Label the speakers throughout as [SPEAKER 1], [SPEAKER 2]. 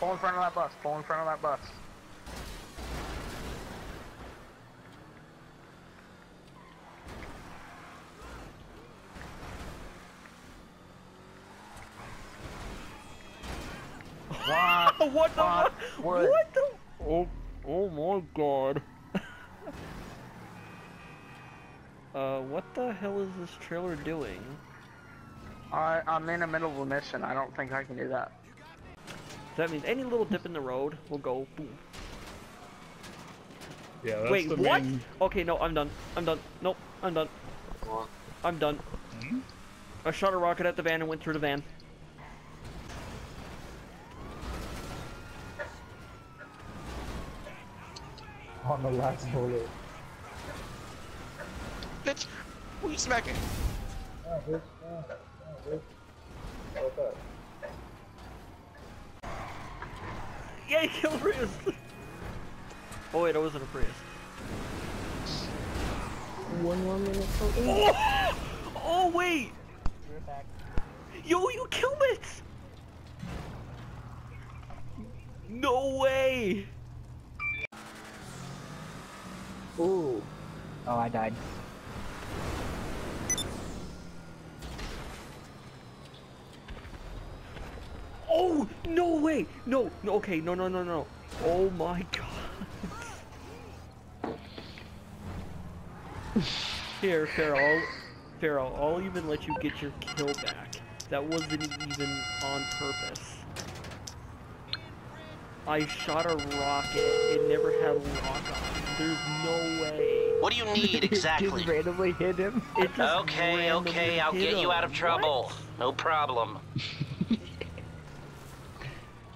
[SPEAKER 1] Pull in front of that bus. Pull in front of that bus. What?
[SPEAKER 2] what the?
[SPEAKER 1] What?
[SPEAKER 2] What, what the? Oh, oh my god. uh, what the hell is this trailer doing?
[SPEAKER 1] I, I'm in the middle of a mission. I don't think I can do that.
[SPEAKER 2] So that means any little dip in the road will go boom.
[SPEAKER 3] Yeah, that's
[SPEAKER 2] Wait,
[SPEAKER 3] the
[SPEAKER 2] what?
[SPEAKER 3] main.
[SPEAKER 2] Okay, no, I'm done. I'm done. Nope, I'm done. I'm done.
[SPEAKER 3] Hmm?
[SPEAKER 2] I shot a rocket at the van and went through the van.
[SPEAKER 4] On the last bullet.
[SPEAKER 5] Bitch, who you smacking?
[SPEAKER 4] Oh, bitch. Oh, oh, bitch. What's up?
[SPEAKER 2] Yeah, kill Prius! oh wait, I wasn't a Prius.
[SPEAKER 6] One more minute. Oh,
[SPEAKER 2] Oh, oh wait!
[SPEAKER 6] You're back.
[SPEAKER 2] Yo, you killed it! No way!
[SPEAKER 6] Ooh. Oh, I died.
[SPEAKER 2] Oh, no way! No, no, okay, no, no, no, no. Oh my god. Here, Pharaoh. Pharaoh, I'll even let you get your kill back. That wasn't even on purpose. I shot a rocket. It never had lock on. There's no way.
[SPEAKER 7] What do you need exactly?
[SPEAKER 6] Just randomly hit him.
[SPEAKER 7] Okay, okay, I'll get you out of trouble.
[SPEAKER 2] What?
[SPEAKER 7] No problem.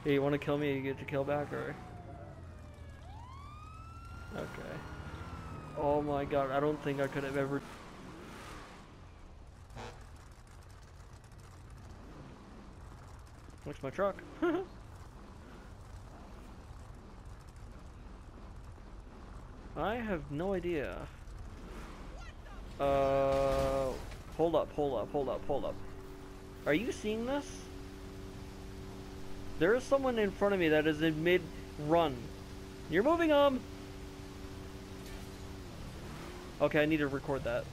[SPEAKER 2] Hey, you want to kill me? You get your kill back, or? Okay. Oh my god, I don't think I could have ever. Where's my truck? I have no idea. Uh, hold up, hold up, hold up, hold up. Are you seeing this? There is someone in front of me that is in mid-run. You're moving on. Okay, I need to record that.